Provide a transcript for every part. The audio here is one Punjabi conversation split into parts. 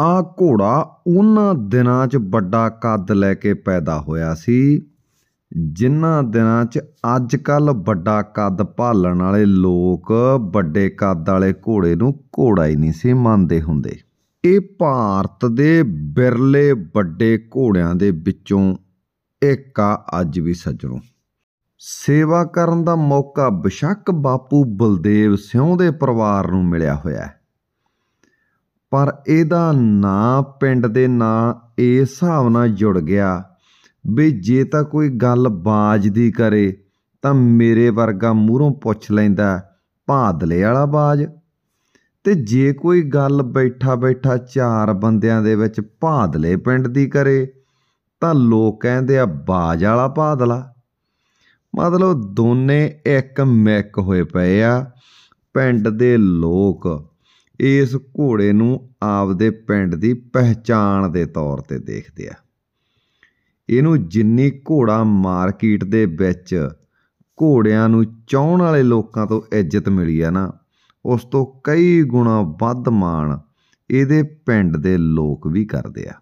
ਆ ਘੋੜਾ ਉਹਨਾਂ ਦਿਨਾਂ 'ਚ ਵੱਡਾ ਕੱਦ ਲੈ ਕੇ ਪੈਦਾ ਹੋਇਆ ਸੀ, ਜਿਨ੍ਹਾਂ ਦਿਨਾਂ 'ਚ ਅੱਜ ਕੱਲ੍ਹ ਵੱਡਾ ਕੱਦ ਭਾਲਣ ਵਾਲੇ ਲੋਕ ਵੱਡੇ ਕੱਦ ਵਾਲੇ ਘੋੜੇ ਨੂੰ ਘੋੜਾ ਹੀ ਨਹੀਂ ਸੀ ਮੰਨਦੇ ਹੁੰਦੇ। ਇਹ ਭਾਰਤ ਦੇ ਬਿਰਲੇ ਵੱਡੇ ਘੋੜਿਆਂ ਦੇ ਵਿੱਚੋਂ ਇੱਕ ਆ ਅੱਜ ਵੀ ਸੱਜਣੋ। ਸੇਵਾ ਕਰਨ ਦਾ ਮੌਕਾ ਬਿਸ਼ੱਕ ਬਾਪੂ ਬਲਦੇਵ ਸਿਉਂ ਦੇ ਪਰਿਵਾਰ ਨੂੰ ਮਿਲਿਆ ਹੋਇਆ ਹੈ। ਪਰ ਇਹਦਾ ਨਾਂ ਪਿੰਡ ਦੇ ਨਾਂ ਇਸ ਹਿਸਾਬ ਨਾਲ ਜੁੜ ਗਿਆ ਵੀ ਜੇ ਤਾਂ ਕੋਈ ਗੱਲ ਬਾਜ ਦੀ ਕਰੇ ਤਾਂ ਮੇਰੇ ਵਰਗਾ ਮੂਹਰੋਂ ਪੁੱਛ ਲੈਂਦਾ ਭਾਦਲੇ ਵਾਲਾ ਬਾਜ। ਤੇ ਜੇ ਕੋਈ ਗੱਲ ਬੈਠਾ ਬੈਠਾ ਚਾਰ ਬੰਦਿਆਂ ਦੇ ਵਿੱਚ ਭਾਦਲੇ ਪਿੰਡ ਦੀ ਕਰੇ ਤਾਂ ਲੋਕ ਕਹਿੰਦੇ ਆ ਬਾਜ ਵਾਲਾ ਭਾਦਲਾ। ਮਤਲਬ ਦੋਨੇ ਇੱਕ ਮਿਕ ਹੋਏ ਪਏ ਆ। ਪਿੰਡ ਦੇ ਲੋਕ ਇਸ ਘੋੜੇ ਨੂੰ ਆਪਦੇ ਪਿੰਡ ਦੀ ਪਹਿਚਾਣ ਦੇ ਤੌਰ ਤੇ ਦੇਖਦੇ ਆ। ਇਹਨੂੰ ਜਿੰਨੀ ਘੋੜਾ ਮਾਰਕੀਟ ਦੇ ਵਿੱਚ ਘੋੜਿਆਂ ਨੂੰ ਚਾਹਣ ਵਾਲੇ ਲੋਕਾਂ ਤੋਂ ਇੱਜ਼ਤ ਮਿਲੀ ਆ ਨਾ, ਉਸ ਤੋਂ ਕਈ ਗੁਣਾ ਵੱਧ ਮਾਣ ਇਹਦੇ ਪਿੰਡ ਦੇ ਲੋਕ ਵੀ ਕਰਦੇ ਆ।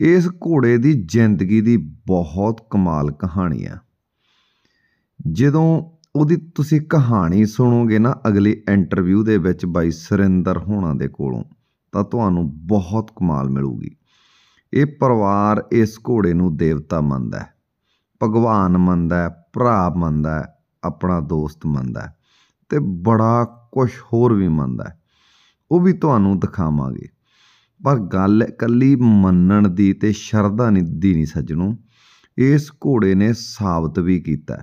ਇਸ ਘੋੜੇ ਦੀ ਜ਼ਿੰਦਗੀ ਦੀ ਬਹੁਤ ਕਮਾਲ ਕਹਾਣੀ ਆ। ਜਦੋਂ ਉਹਦੀ ਤੁਸੀਂ ਕਹਾਣੀ ਸੁਣੋਗੇ ਨਾ ਅਗਲੀ ਇੰਟਰਵਿਊ ਦੇ ਵਿੱਚ ਬਾਈ ਸੁਰਿੰਦਰ ਹੋਣਾ ਦੇ ਕੋਲੋਂ, ਤਾਂ ਤੁਹਾਨੂੰ ਬਹੁਤ ਕਮਾਲ ਮਿਲੂਗੀ। ਇਹ ਪਰਿਵਾਰ ਇਸ ਘੋੜੇ ਨੂੰ ਦੇਵਤਾ ਮੰਨਦਾ ਹੈ, ਭਗਵਾਨ ਮੰਨਦਾ ਹੈ, ਭਰਾ ਮੰਨਦਾ ਹੈ, ਆਪਣਾ ਦੋਸਤ ਮੰਨਦਾ ਹੈ ਤੇ ਬੜਾ ਕੁਝ ਹੋਰ ਵੀ ਮੰਨਦਾ ਹੈ। ਉਹ ਵੀ ਤੁਹਾਨੂੰ ਦਿਖਾਵਾਂਗੇ। ਪਰ ਗੱਲ ਇਕੱਲੀ ਮੰਨਣ ਦੀ ਤੇ ਸ਼ਰਧਾ ਦੀ ਨਹੀਂ ਸੱਜਣੋ, ਇਸ ਘੋੜੇ ਨੇ ਸਾਬਤ ਵੀ ਕੀਤਾ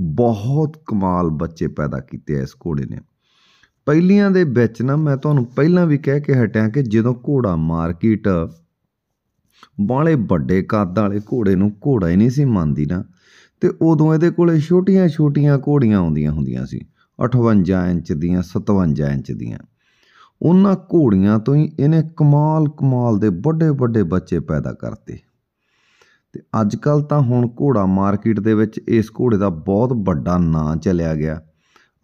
ਬਹੁਤ ਕਮਾਲ ਬੱਚੇ ਪੈਦਾ ਕੀਤੇ ਇਸ ਘੋੜੇ ਨੇ। ਪਹਿਲੀਆਂ ਦੇ ਵਿੱਚ ਨਾ ਮੈਂ ਤੁਹਾਨੂੰ ਪਹਿਲਾਂ ਵੀ ਕਹਿ ਕੇ ਹਟਿਆ ਕਿ ਜਦੋਂ ਘੋੜਾ ਮਾਰਕੀਟ ਬਾਲੇ ਵੱਡੇ ਕੱਦ ਵਾਲੇ ਘੋੜੇ ਨੂੰ ਘੋੜਾ ਹੀ ਨਹੀਂ ਸੀ ਮੰਨਦੀ ਨਾ, ਤੇ ਉਦੋਂ ਇਹਦੇ ਕੋਲੇ ਛੋਟੀਆਂ-ਛੋਟੀਆਂ ਘੋੜੀਆਂ ਆਉਂਦੀਆਂ ਹੁੰਦੀਆਂ ਸੀ 58 ਇੰਚ ਦੀਆਂ 57 ਇੰਚ ਦੀਆਂ। ਉਹਨਾਂ ਘੋੜੀਆਂ ਤੋਂ ਹੀ ਇਹਨੇ ਕਮਾਲ ਕਮਾਲ ਦੇ ਵੱਡੇ ਵੱਡੇ ਬੱਚੇ ਪੈਦਾ ਕਰਤੇ। ਤੇ ਅੱਜ ਕੱਲ ਤਾਂ ਹੁਣ ਘੋੜਾ ਮਾਰਕੀਟ ਦੇ ਵਿੱਚ ਇਸ ਘੋੜੇ ਦਾ ਬਹੁਤ ਵੱਡਾ ਨਾਂ ਚਲਿਆ ਗਿਆ।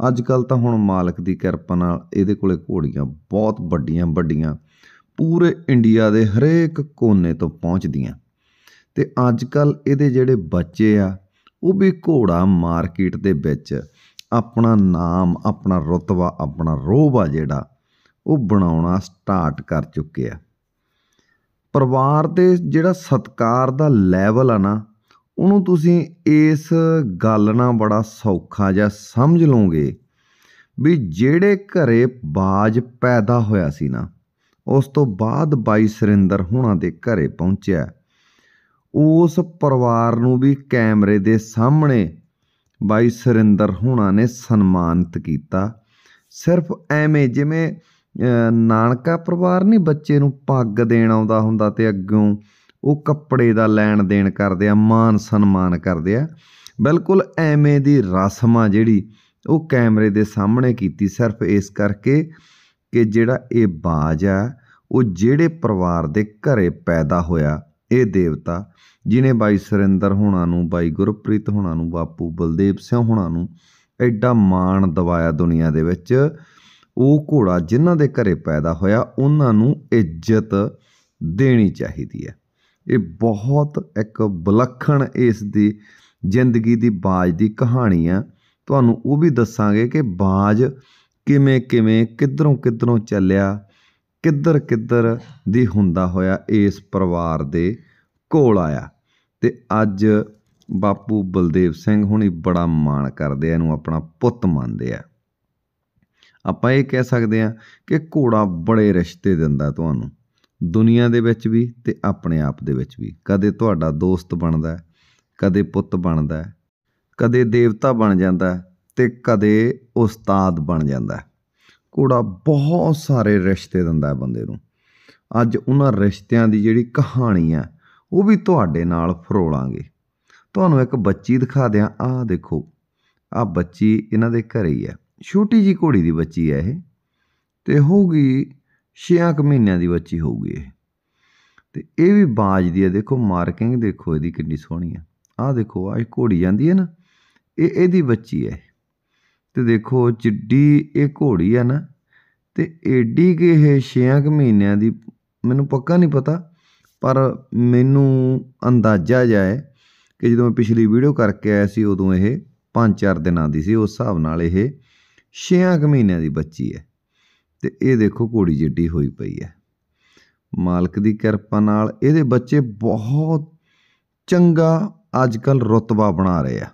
ਅੱਜ ਕੱਲ ਤਾਂ ਹੁਣ ਮਾਲਕ ਦੀ ਕਿਰਪਾ ਨਾਲ ਇਹਦੇ ਕੋਲੇ ਘੋੜੀਆਂ ਬਹੁਤ ਵੱਡੀਆਂ ਵੱਡੀਆਂ ਪੂਰੇ ਇੰਡੀਆ ਦੇ ਹਰੇਕ ਕੋਨੇ ਤੋਂ ਪਹੁੰਚਦੀਆਂ। ਤੇ ਅੱਜ ਕੱਲ ਇਹਦੇ ਜਿਹੜੇ ਬੱਚੇ ਆ, ਉਹ ਵੀ ਘੋੜਾ ਮਾਰਕੀਟ ਦੇ ਵਿੱਚ ਆਪਣਾ ਨਾਮ, ਆਪਣਾ ਰਤਬਾ, ਆਪਣਾ ਰੋਬ ਆ ਜਿਹੜਾ, ਉਹ ਬਣਾਉਣਾ ਸਟਾਰਟ ਕਰ ਚੁੱਕੇ ਆ। ਪਰਿਵਾਰ ਦੇ ਜਿਹੜਾ ਸਤਿਕਾਰ ਦਾ ਲੈਵਲ ਆ ਨਾ, ਉਹਨੂੰ ਤੁਸੀਂ ਇਸ ਗੱਲ ਨਾਲ ਬੜਾ ਸੌਖਾ ਜਿਹਾ ਸਮਝ ਲਓਗੇ ਵੀ ਜਿਹੜੇ ਘਰੇ ਬਾਜ ਪੈਦਾ ਹੋਇਆ ਸੀ ਨਾ, ਉਸ ਤੋਂ ਬਾਅਦ ਬਾਈ ਸਰਿੰਦਰ ਹੁਣਾਂ ਦੇ ਘਰੇ ਪਹੁੰਚਿਆ। ਉਸ ਪਰਿਵਾਰ ਨੂੰ ਵੀ ਕੈਮਰੇ ਦੇ ਸਾਹਮਣੇ ਬਾਈ ਸਰਿੰਦਰ ਹੁਣਾਂ ਨੇ ਸਨਮਾਨਿਤ ਕੀਤਾ। ਸਿਰਫ ਐਵੇਂ ਜਿਵੇਂ ਨਾਨਕਾ ਪਰਿਵਾਰ ਨਹੀਂ ਬੱਚੇ ਨੂੰ ਪੱਗ ਦੇਣ ਆਉਂਦਾ ਹੁੰਦਾ ਤੇ ਅੱਗੋਂ ਉਹ ਕੱਪੜੇ ਦਾ ਲੈਣ ਦੇਣ ਕਰਦੇ ਆ ਮਾਨ ਸਨਮਾਨ ਕਰਦੇ ਆ। ਬਿਲਕੁਲ ਐਵੇਂ ਦੀ ਰਸਮ ਆ ਜਿਹੜੀ ਉਹ ਕੈਮਰੇ ਦੇ ਸਾਹਮਣੇ ਕੀਤੀ ਸਿਰਫ ਇਸ ਕਰਕੇ ਕਿ ਜਿਹੜਾ ਇਹ ਬਾਜ ਆ, ਉਹ ਜਿਹੜੇ ਪਰਿਵਾਰ ਦੇ ਘਰੇ ਪੈਦਾ ਹੋਇਆ, ਇਹ ਦੇਵਤਾ, ਜਿਨੇ ਬਾਈ ਸੁਰਿੰਦਰ ਹੋਣਾ ਨੂੰ, ਬਾਈ ਗੁਰਪ੍ਰੀਤ ਹੋਣਾ ਨੂੰ, ਬਾਪੂ ਬਲਦੇਵ ਸਿੰਘ ਹੋਣਾ ਨੂੰ ਐਡਾ ਮਾਣ ਦਵਾਇਆ ਦੁਨੀਆ ਦੇ ਵਿੱਚ ਉਹ ਘੋੜਾ ਜਿਨ੍ਹਾਂ ਦੇ ਘਰੇ ਪੈਦਾ ਹੋਇਆ, ਉਹਨਾਂ ਨੂੰ ਇੱਜ਼ਤ ਦੇਣੀ ਚਾਹੀਦੀ ਹੈ। ਇਹ ਬਹੁਤ ਇੱਕ ਬਲਖਣ ਇਸ ਦੀ ਜ਼ਿੰਦਗੀ ਦੀ ਬਾਜ ਦੀ ਕਹਾਣੀ ਆ। ਤੁਹਾਨੂੰ ਉਹ ਵੀ ਦੱਸਾਂਗੇ ਕਿ ਬਾਜ ਕਿਵੇਂ ਕਿਵੇਂ, ਕਿੱਧਰੋਂ ਕਿੱਧਰੋਂ ਚੱਲਿਆ, ਕਿੱਧਰ ਕਿੱਧਰ ਦੀ ਹੁੰਦਾ ਹੋਇਆ ਇਸ ਪਰਿਵਾਰ ਦੇ ਕੋਲ ਆਇਆ। ਤੇ ਅੱਜ ਬਾਪੂ ਬਲਦੇਵ ਸਿੰਘ ਹੁਣੀ ਬੜਾ ਮਾਣ ਕਰਦੇ ਆ, ਇਹਨੂੰ ਆਪਣਾ ਪੁੱਤ ਮੰਨਦੇ ਆ। ਆਪਾਂ ਇਹ ਕਹਿ ਸਕਦੇ ਹਾਂ ਕਿ ਘੋੜਾ ਬੜੇ ਰਿਸ਼ਤੇ ਦਿੰਦਾ ਤੁਹਾਨੂੰ, ਦੁਨੀਆ ਦੇ ਵਿੱਚ ਵੀ ਤੇ ਆਪਣੇ ਆਪ ਦੇ ਵਿੱਚ ਵੀ। ਕਦੇ ਤੁਹਾਡਾ ਦੋਸਤ ਬਣਦਾ, ਕਦੇ ਪੁੱਤ ਬਣਦਾ, ਕਦੇ ਦੇਵਤਾ ਬਣ ਜਾਂਦਾ ਤੇ ਕਦੇ ਉਸਤਾਦ ਬਣ ਜਾਂਦਾ। ਘੋੜਾ ਬਹੁਤ ਸਾਰੇ ਰਿਸ਼ਤੇ ਦਿੰਦਾ ਬੰਦੇ ਨੂੰ। ਅੱਜ ਉਹਨਾਂ ਰਿਸ਼ਤਿਆਂ ਦੀ ਜਿਹੜੀ ਕਹਾਣੀ ਆ, ਉਹ ਵੀ ਤੁਹਾਡੇ ਨਾਲ ਫਰੋਲਾਂਗੇ। ਤੁਹਾਨੂੰ ਇੱਕ ਬੱਚੀ ਦਿਖਾ ਦਿਆਂ, ਆਹ ਦੇਖੋ, ਆਹ ਬੱਚੀ ਇਹਨਾਂ ਦੇ ਘਰੇ ਹੀ ਆ। ਛੋਟੀ ਜੀ ਘੋੜੀ ਦੀ ਬੱਚੀ ਹੈ ਇਹ, ਤੇ ਹੋਊਗੀ 6 ਮਹੀਨਿਆਂ ਦੀ ਬੱਚੀ ਹੋਊਗੀ ਇਹ। ਤੇ ਇਹ ਵੀ ਬਾਜ ਦੀ ਹੈ, ਦੇਖੋ ਮਾਰਕਿੰਗ ਦੇਖੋ ਇਹਦੀ ਕਿੰਨੀ ਸੋਹਣੀ ਆ। ਆਹ ਦੇਖੋ, ਆਹ ਘੋੜੀ ਜਾਂਦੀ ਹੈ ਨਾ, ਇਹ ਇਹਦੀ ਬੱਚੀ ਹੈ। ਤੇ ਦੇਖੋ ਚਿੱਡੀ ਇਹ ਘੋੜੀ ਆ ਨਾ, ਤੇ ਏਡੀ ਕਿ ਇਹ ਛਿਆਂ ਕੁ ਮਹੀਨਿਆਂ ਦੀ, ਮੈਨੂੰ ਪੱਕਾ ਨਹੀਂ ਪਤਾ, ਪਰ ਮੈਨੂੰ ਅੰਦਾਜ਼ਾ ਜਿਹਾ ਹੈ ਕਿ ਜਦੋਂ ਮੈਂ ਪਿਛਲੀ ਵੀਡੀਓ ਕਰਕੇ ਆਇਆ ਸੀ, ਉਦੋਂ ਇਹ 5-4 ਦਿਨਾਂ ਦੀ ਸੀ, ਉਸ ਹਿਸਾਬ ਨਾਲ ਇਹ 6 ਮਹੀਨਿਆਂ ਦੀ ਬੱਚੀ ਹੈ ਅਤੇ ਇਹ ਦੇਖੋ ਘੋੜੀ ਜਿੱਡੀ ਹੋਈ ਪਈ ਹੈ ਮਾਲਕ ਦੀ ਕਿਰਪਾ ਨਾਲ ਇਹਦੇ ਬੱਚੇ ਬਹੁਤ ਚੰਗਾ ਅੱਜ ਕੱਲ੍ਹ ਰੁਤਬਾ ਬਣਾ ਰਹੇ ਆ।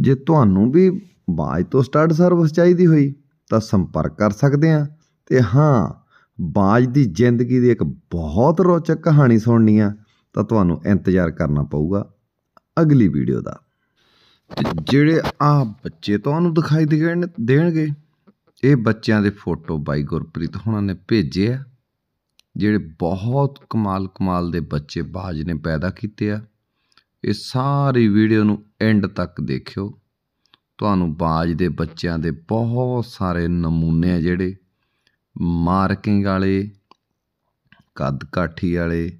ਜੇ ਤੁਹਾਨੂੰ ਵੀ ਬਾਜ ਤੋਂ ਸਟੱਡ ਸਰਵਿਸ ਚਾਹੀਦੀ ਹੋਈ ਤਾਂ ਸੰਪਰਕ ਕਰ ਸਕਦੇ ਆ। ਤੇ ਹਾਂ ਬਾਜ ਦੀ ਜ਼ਿੰਦਗੀ ਦੀ ਇੱਕ ਬਹੁਤ ਰੋਚਕ ਕਹਾਣੀ ਸੁਣਨੀ ਆ ਤਾਂ ਤੁਹਾਨੂੰ ਇੰਤਜ਼ਾਰ ਕਰਨਾ ਪਊਗਾ ਅਗਲੀ ਵੀਡੀਓ ਦਾ। ਜਿਹੜੇ ਆਹ ਬੱਚੇ ਤੁਹਾਨੂੰ ਦਿਖਾਈ ਦੇਣ ਦੇਣਗੇ, ਇਹ ਬੱਚਿਆਂ ਦੇ ਫੋਟੋ ਬਾਈ ਗੁਰਪ੍ਰੀਤ ਹੁਣਾਂ ਨੇ ਭੇਜੇ ਆ, ਜਿਹੜੇ ਬਹੁਤ ਕਮਾਲ ਕਮਾਲ ਦੇ ਬੱਚੇ ਬਾਜ ਨੇ ਪੈਦਾ ਕੀਤੇ ਆ। ਇਹ ਸਾਰੀ ਵੀਡੀਓ ਨੂੰ ਐਂਡ ਤੱਕ ਦੇਖਿਓ। ਤੁਹਾਨੂੰ ਬਾਜ ਦੇ ਬੱਚਿਆਂ ਦੇ ਬਹੁਤ ਸਾਰੇ ਨਮੂਨੇ ਆ ਜਿਹੜੇ। ਮਾਰਕਿੰਗ ਵਾਲੇ, ਕੱਦ ਕਾਠੀ ਵਾਲੇ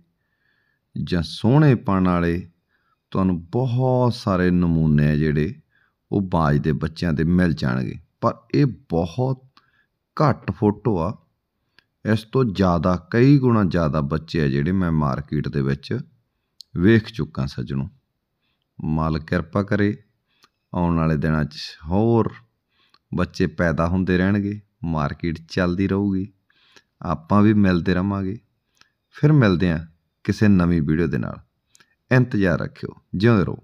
ਜਾਂ ਸੋਹਣੇਪਣ ਵਾਲੇ ਤੁਹਾਨੂੰ ਬਹੁਤ ਸਾਰੇ ਨਮੂਨੇ ਆ ਜਿਹੜੇ ਉਹ ਬਾਜ ਦੇ ਬੱਚਿਆਂ ਦੇ ਮਿਲ ਜਾਣਗੇ। ਪਰ ਇਹ ਬਹੁਤ ਘੱਟ ਫੋਟੋ ਆ। ਇਸ ਤੋਂ ਜ਼ਿਆਦਾ, ਕਈ ਗੁਣਾ ਜ਼ਿਆਦਾ ਬੱਚੇ ਆ ਜਿਹੜੇ ਮੈਂ ਮਾਰਕੀਟ ਦੇ ਵਿੱਚ ਵੇਖ ਚੁੱਕਾ ਸੱਜਣੋ। ਮਾਲ ਕਿਰਪਾ ਕਰੇ, ਆਉਣ ਵਾਲੇ ਦਿਨਾਂ 'ਚ ਹੋਰ ਬੱਚੇ ਪੈਦਾ ਹੁੰਦੇ ਰਹਿਣਗੇ, ਮਾਰਕੀਟ ਚੱਲਦੀ ਰਹੂਗੀ। ਆਪਾਂ ਵੀ ਮਿਲਦੇ ਰਵਾਂਗੇ ਫਿਰ ਮਿਲਦੇ ਹਾਂ ਕਿਸੇ ਨਵੀਂ ਵੀਡੀਓ ਦੇ ਨਾਲ। ਇੰਤਜ਼ਾਰ ਰੱਖਿਓ ਜਿਉਂਦੇ ਰਹੋ